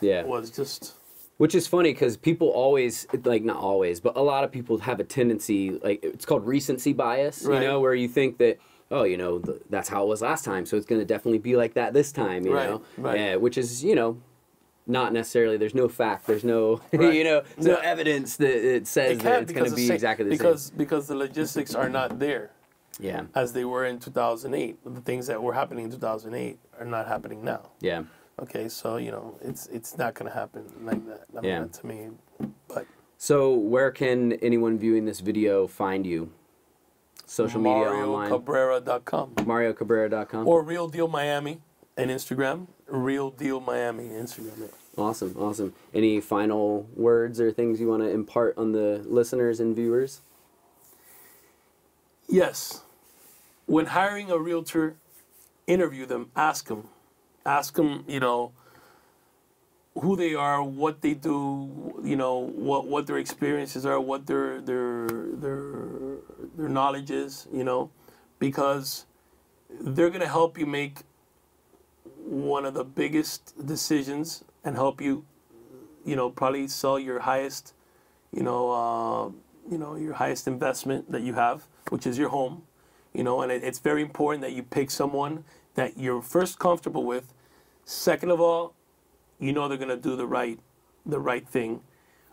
yeah. was just Which is funny because people always, like not always, but a lot of people have a tendency, like it's called recency bias, Right. you know, where you think that, oh, you know, th- that's how it was last time, so it's going to definitely be like that this time, you Right, know, right. Yeah, which is, you know, not necessarily. There's no fact. There's no, Right. you know, there's no evidence that it says it that it's going to because be the same- exactly the because because the logistics are not there same. Yeah, as they were in 2008. The things that were happening in 2008 are not happening now. yeah. Okay, so you know it's it's not gonna happen like that. I mean, Yeah. to me, but So where can anyone viewing this video find you? Social media online. MarioCabrera.com. MarioCabrera.com. Or Real Deal Miami and Instagram. Real Deal Miami Instagram. Awesome, awesome. Any final words or things you want to impart on the listeners and viewers? Yes. When hiring a realtor, interview them, ask them. Ask them, you know, who they are, what they do, you know, what, what their experiences are, what their their their their knowledge is, you know, because they're going to help you make one of the biggest decisions and help you, you know, probably sell your highest, you know, uh, you know, your highest investment that you have, which is your home, you know, and it, it's very important that you pick someone that you're first comfortable with. Second of all, you know they're gonna do the right, the right thing,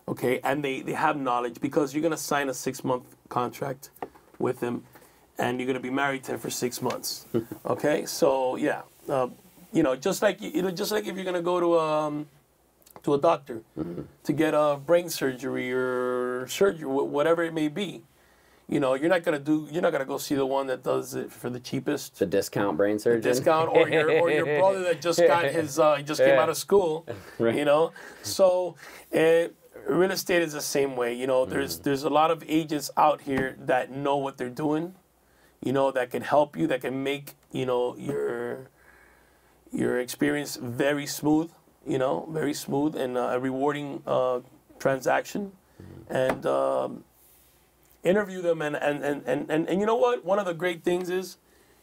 okay, and they they have knowledge because you're gonna sign a six month contract with them, and you're gonna be married to him for six months, okay. So yeah, uh, you know, just like you know, just like if you're gonna go to um to a doctor to get a brain surgery or surgery, whatever it may be. You know, you're not gonna do. You're not gonna go see the one that does it for the cheapest The discount brain surgeon. The discount, or your or your brother that just got his. Uh, he just came out of school. Right. You know, so uh, real estate is the same way. You know, there's there's a lot of agents out here that know what they're doing. You know, that can help you. That can make you know your your experience very smooth. you know, very smooth and uh, a rewarding uh, transaction, and um, interview them. And and, and, and and and you know what? One of the great things is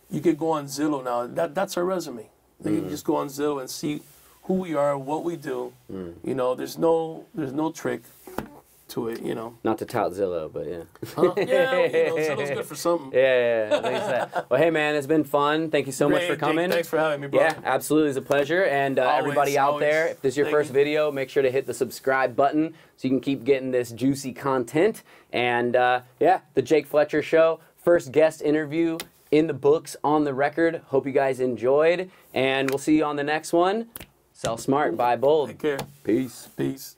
you could go on Zillow now. That that's our resume. You can mm. just go on Zillow and see who we are, what we do. Mm. You know, there's no there's no trick to it. You know. Not to tout Zillow, but yeah. Huh? yeah, you know, Zillow's good for something. Yeah, yeah, yeah. Like. Well, hey, man, it's been fun. Thank you so much Great, for Jake, coming. thanks for having me, bro. Yeah, absolutely. It's a pleasure. And uh, Always, everybody out always. there, if this is your Thank first you. video, make sure to hit the subscribe button so you can keep getting this juicy content. And uh, yeah, the Jake Fletcher Show, first guest interview in the books on the record. Hope you guys enjoyed. And we'll see you on the next one. Sell smart, buy bold. Take care. Peace. Peace.